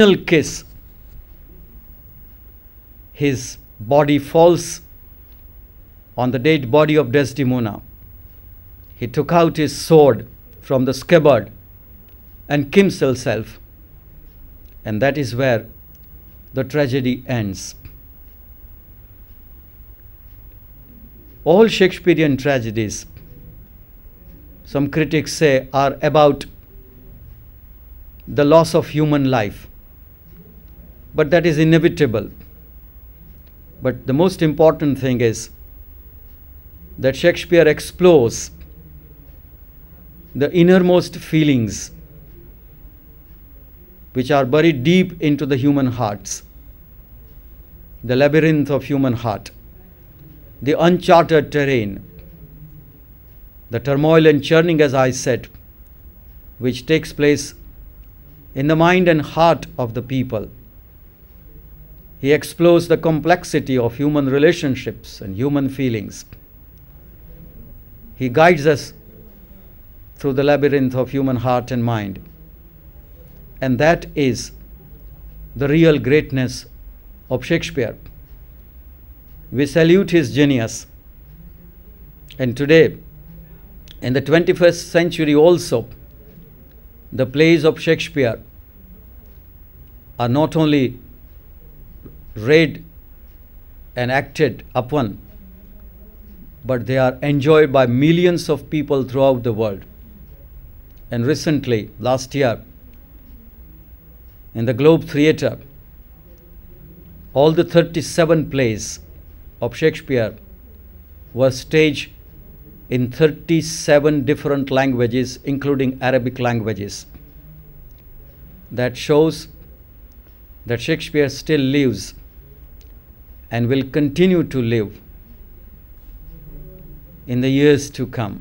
final kiss, his body falls on the dead body of Desdemona. He took out his sword from the scabbard and kills himself. And that is where the tragedy ends. All Shakespearean tragedies, some critics say, are about the loss of human life. But that is inevitable. But the most important thing is that Shakespeare explores the innermost feelings which are buried deep into the human hearts, the labyrinth of human heart, the uncharted terrain, the turmoil and churning, as I said, which takes place in the mind and heart of the people. He explores the complexity of human relationships and human feelings. He guides us through the labyrinth of human heart and mind. And that is the real greatness of Shakespeare. We salute his genius. And today, in the 21st century also, the plays of Shakespeare are not only read and acted upon, but they are enjoyed by millions of people throughout the world. And recently, last year, in the Globe Theatre, all the 37 plays of Shakespeare were staged in 37 different languages, including Arabic languages. That shows that Shakespeare still lives and will continue to live in the years to come.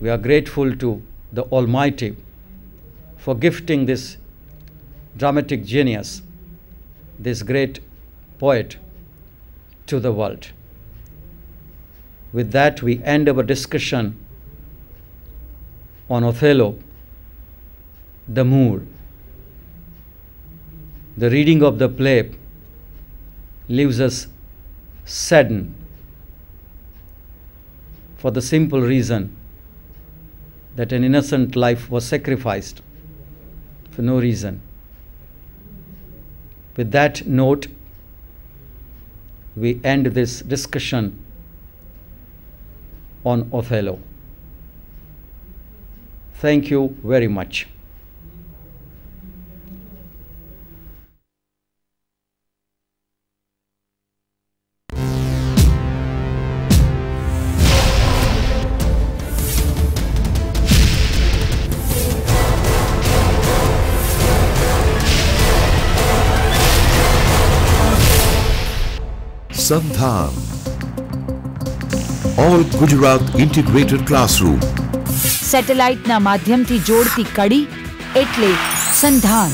We are grateful to the Almighty for gifting this dramatic genius, this great poet, to the world. With that, we end our discussion on Othello, the Moor. The reading of the play leaves us saddened for the simple reason that an innocent life was sacrificed for no reason. With that note, we end this discussion on Othello. Thank you very much. સંધાન. All Gujarat integrated classroom સેટેલાઇટના માધ્યમથી જોડતી કડી એટલે સંધાન.